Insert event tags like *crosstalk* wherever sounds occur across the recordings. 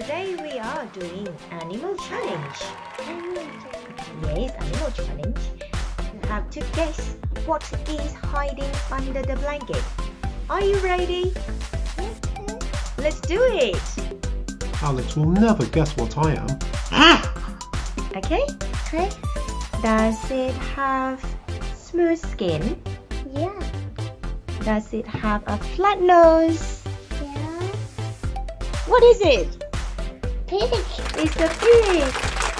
Today we are doing animal challenge. Yes, animal challenge. You have to guess what is hiding under the blanket. Are you ready? Let's do it. Alex will never guess what I am. *laughs* Okay. Okay. Does it have smooth skin? Yeah. Does it have a flat nose? Yeah. What is it? Pig. It's a pig.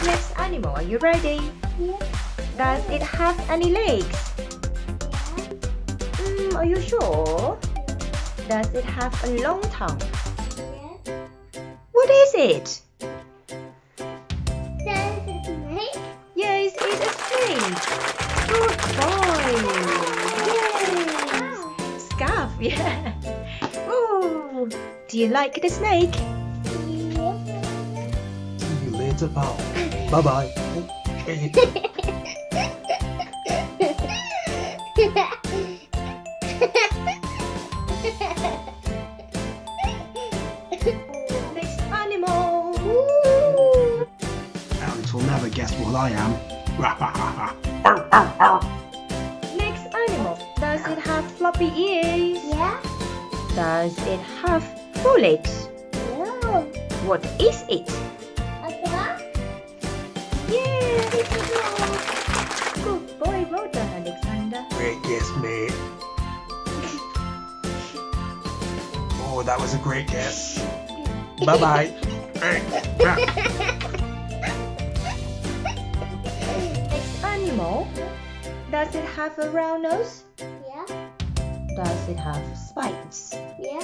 Next animal. Are you ready? Yeah. Does it have any legs? Mm, are you sure? Does it have a long tongue? Yeah. What is it? Snake. Yes, it's a snake. Good boy. Yes. Scarf, *laughs* yeah. Ooh. Do you like the snake? Yeah. See you later, pal. Bye bye. Next animal. Alex will never guess what I am. Next animal. Does it have floppy ears? Yeah. Does it have four legs? No. What is it? Good boy, well done, Alexander. Great guess, mate. Oh, that was a great guess. Bye bye. Next animal. Does it have a round nose? Yeah. Does it have spikes? Yeah.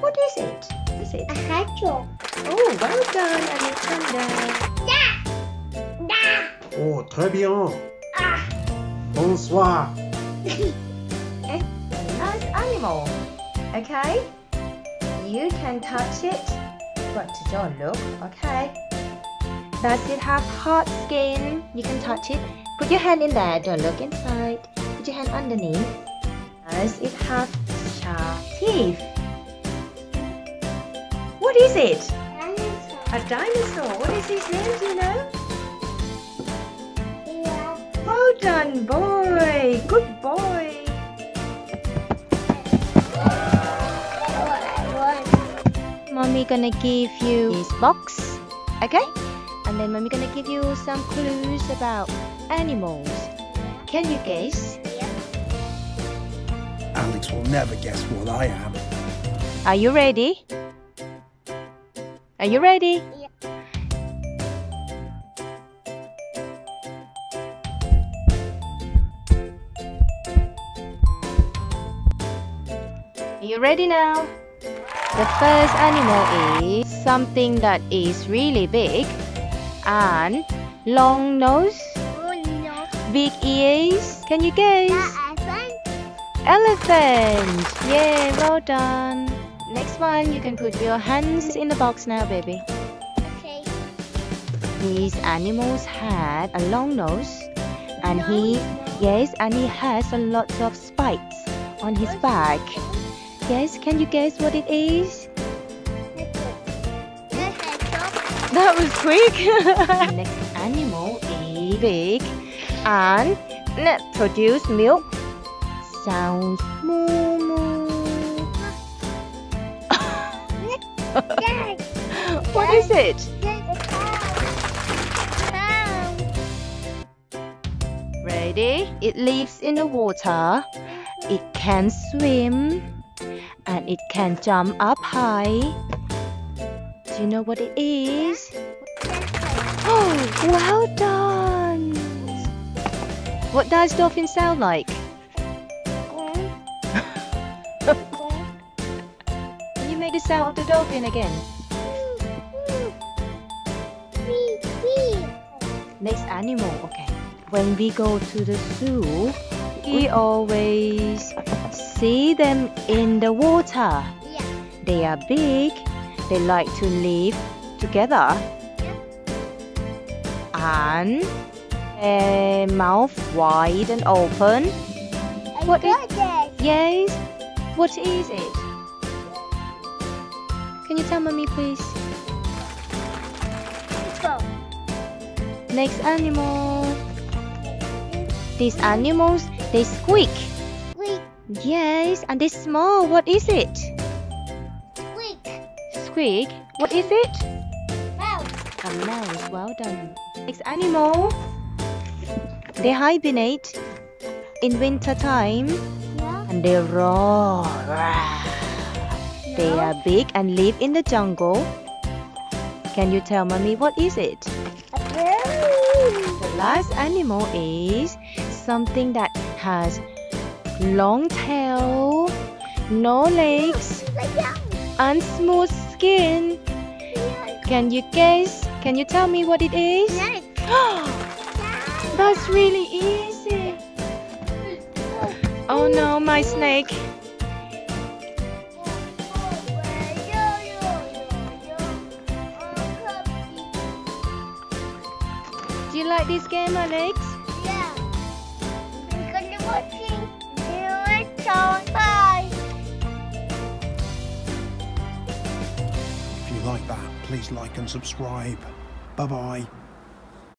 What is it? What is it? A hedgehog. Oh, well done, Alexander. Da. Da. Oh, très bien. Ah. Bonsoir. *laughs* Eh, okay, last animal. Okay? You can touch it, but don't look, okay? Does it have hard skin? You can touch it. Put your hand in there, don't look inside. Put your hand underneath. Does it have sharp teeth? What is it? Dinosaur. A dinosaur. What is his name, do you know? Done, boy. Good boy. What Mommy gonna give you this box, okay? And then mommy gonna give you some clues about animals. Can you guess? Yeah. Alex will never guess what I am. Are you ready? Are you ready? You ready now? The first animal is something that is really big and long nose, big ears. Can you guess? Elephant. Yeah, well done. Next one, you can put your hands in the box now, baby. Okay. These animals had a long nose, and he, yes, and he has a lot of spikes on his back. Yes, can you guess what it is? That was quick. *laughs* the Next animal is big and n- produce milk. Sounds moo moo. *laughs* What is it? Ready? It lives in the water. It can swim and it can jump up high. Do you know what it is? Oh, well done! What does dolphin sound like? Can you make the sound of the dolphin again? Next animal, okay. When we go to the zoo, we always see them in the water. Yeah. They are big. They like to live together. Yeah. And their mouth wide and open. I what is it? Yes. What is it? Can you tell mommy please? Let's go. Next animal. These animals, they squeak. Squeak, Yes, and they smell. What is it? squeak, Squeak. What is it? mouse, A mouse. Well done. Next animal. They hibernate in winter time yeah, and they roar. They are big and live in the jungle. Can you tell mommy what is it? a bird, The last animal is something that has long tail, no legs, yeah, and smooth skin. Can you guess? Can you tell me what it is? *gasps* That's really easy. Oh no, my snake. Do you like this game, Alex? Please like and subscribe. Bye bye.